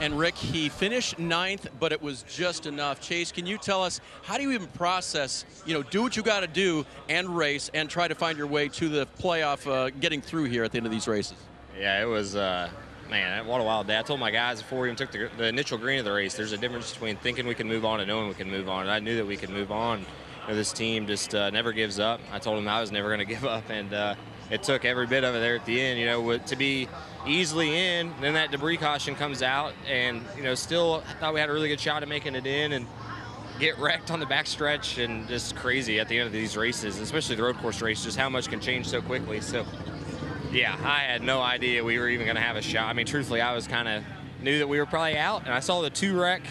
And Rick, he finished ninth, but it was just enough. Chase, can you tell us how do you even process, you know, do what you got to do and race and try to find your way to the playoff, uh, getting through here at the end of these races? Yeah, it was, uh, man, what a wild day. I told my guys before we even took the, the initial green of the race, there's a difference between thinking we can move on and knowing we can move on. And I knew that we could move on. You know, this team just uh, never gives up. I told them I was never going to give up, and uh, it took every bit of it there at the end. You know, to be easily in, then that debris caution comes out, and you know, still thought we had a really good shot at making it in, and get wrecked on the backstretch, and just crazy at the end of these races, especially the road course race, just how much can change so quickly. So, yeah, I had no idea we were even going to have a shot. I mean, truthfully, I was kind of knew that we were probably out, and I saw the two wreck,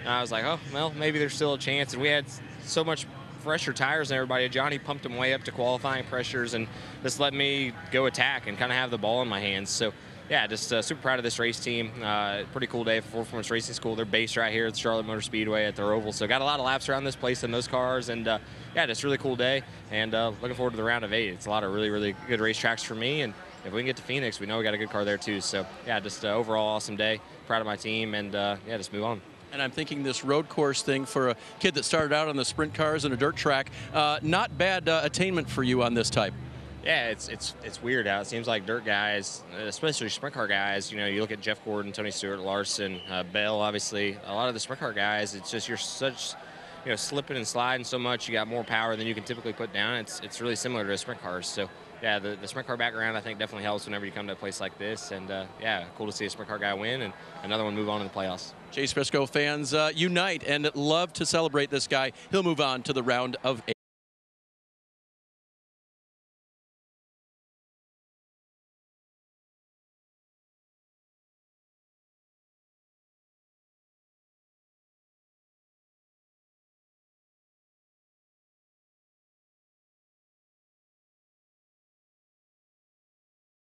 and I was like, oh, well, maybe there's still a chance. And we had so much fresher tires than everybody. Johnny pumped them way up to qualifying pressures and this let me go attack and kind of have the ball in my hands. So, yeah, just uh, super proud of this race team. Uh, pretty cool day for Performance Racing School. They're based right here at the Charlotte Motor Speedway at their oval. So got a lot of laps around this place in those cars, and uh, yeah, just really cool day. And uh, looking forward to the round of eight. It's a lot of really, really good racetracks for me, and if we can get to Phoenix, we know we got a good car there too. So yeah, just uh, overall awesome day. Proud of my team, and uh, yeah, just move on. And I'm thinking this road course thing for a kid that started out on the sprint cars and a dirt track, not bad attainment for you on this type. Yeah, it's it's it's weird how it seems like dirt guys, especially sprint car guys. You know, you look at Jeff Gordon, Tony Stewart, Larson, uh, Bell. Obviously, a lot of the sprint car guys. It's just you're such, you know, slipping and sliding so much. You got more power than you can typically put down. It's it's really similar to a sprint cars. So yeah, the, the sprint car background I think definitely helps whenever you come to a place like this. And uh, yeah, cool to see a sprint car guy win and another one move on in the playoffs. Chase Briscoe fans uh, unite and love to celebrate this guy. He'll move on to the round of eight.